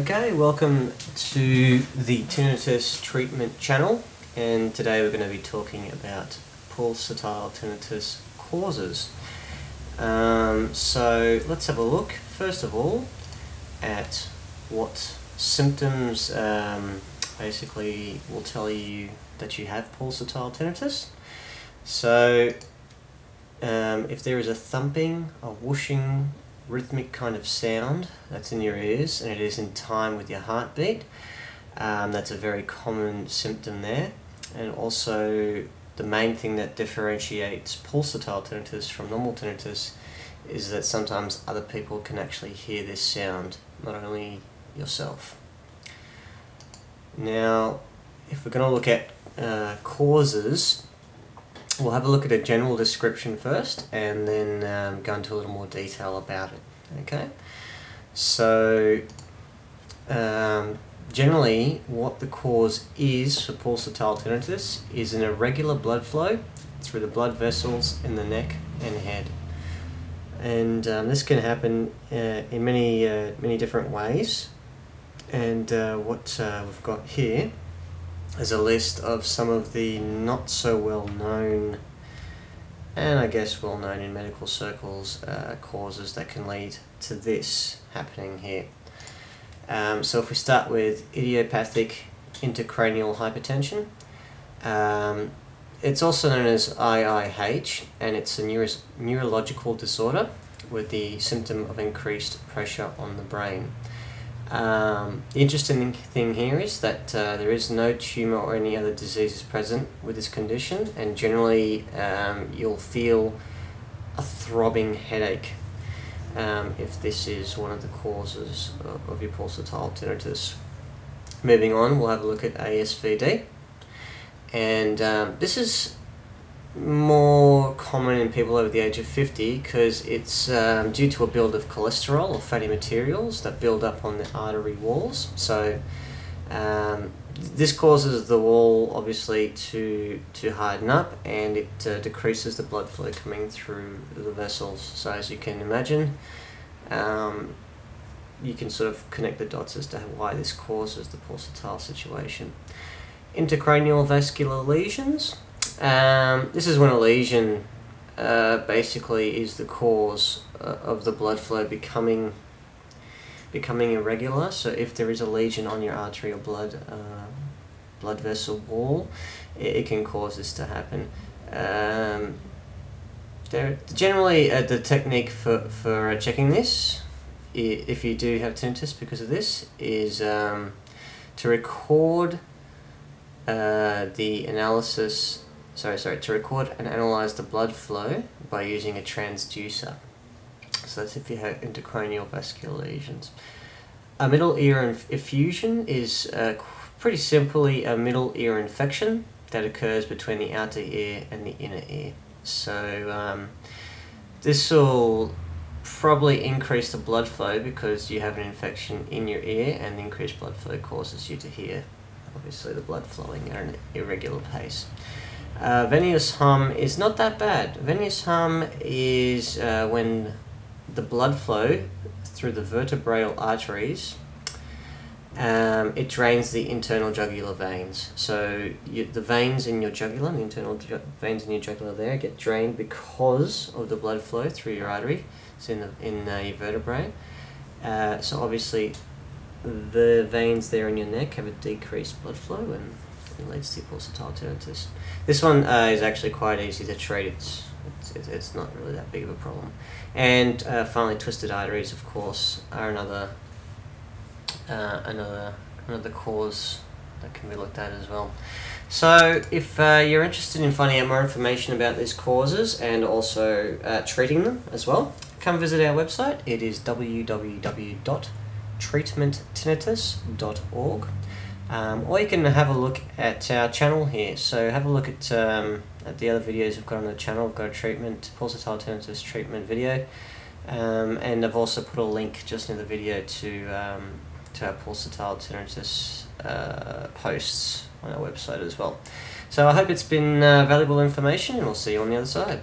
Okay, welcome to the tinnitus treatment channel, and today we're going to be talking about pulsatile tinnitus causes. Um, so let's have a look, first of all, at what symptoms um, basically will tell you that you have pulsatile tinnitus. So um, if there is a thumping, a whooshing, rhythmic kind of sound that's in your ears and it is in time with your heartbeat. Um, that's a very common symptom there. And also the main thing that differentiates pulsatile tinnitus from normal tinnitus is that sometimes other people can actually hear this sound, not only yourself. Now, if we're going to look at uh, causes, we'll have a look at a general description first and then um, go into a little more detail about it. Okay, so um, generally what the cause is for pulsatile tinnitus is an irregular blood flow through the blood vessels in the neck and head. And um, this can happen uh, in many, uh, many different ways. And uh, what uh, we've got here is a list of some of the not so well known and I guess well known in medical circles uh, causes that can lead to this happening here. Um, so if we start with idiopathic intracranial hypertension, um, it's also known as IIH and it's a neuro neurological disorder with the symptom of increased pressure on the brain. Um, the interesting thing here is that uh, there is no tumour or any other diseases present with this condition and generally um, you'll feel a throbbing headache um, if this is one of the causes of, of your pulsatile tinnitus. Moving on, we'll have a look at ASVD and um, this is more common in people over the age of 50 because it's um, due to a build of cholesterol or fatty materials that build up on the artery walls. So um, this causes the wall obviously to to harden up and it uh, decreases the blood flow coming through the vessels. So as you can imagine, um, you can sort of connect the dots as to why this causes the pulsatile situation. Intracranial vascular lesions. Um, this is when a lesion uh, basically is the cause uh, of the blood flow becoming becoming irregular. So if there is a lesion on your arterial blood uh, blood vessel wall, it, it, can cause this to happen. Um, there, generally, uh, the technique for, for uh, checking this, if you do have tinnitus because of this, is um, to record uh, the analysis sorry, sorry, to record and analyze the blood flow by using a transducer. So that's if you have intracranial vascular lesions. A middle ear effusion is uh, pretty simply a middle ear infection that occurs between the outer ear and the inner ear. So um, this will probably increase the blood flow because you have an infection in your ear and the increased blood flow causes you to hear obviously the blood flowing at an irregular pace. Uh, venous hum is not that bad. Venous hum is uh, when the blood flow through the vertebral arteries um, it drains the internal jugular veins. So you, the veins in your jugular, the internal veins in your jugular there, get drained because of the blood flow through your artery. It's in the in uh, your vertebrae. Uh, so obviously, the veins there in your neck have a decreased blood flow, and it leads to pulsatile tinnitus. This one uh, is actually quite easy to treat. It's, it's, it's not really that big of a problem. And uh, finally, twisted arteries, of course, are another uh, another another cause that can be looked at as well. So, if uh, you're interested in finding out more information about these causes and also uh, treating them as well, come visit our website. It is www.treatmenttinnitus.org. Um, or you can have a look at our channel here. So have a look at, um, at the other videos we've got on the channel. We've got a treatment, pulsatile tinnitus treatment video. Um, and I've also put a link just in the video to, um, to our pulsatile tinnitus uh, posts on our website as well. So I hope it's been uh, valuable information and we'll see you on the other side.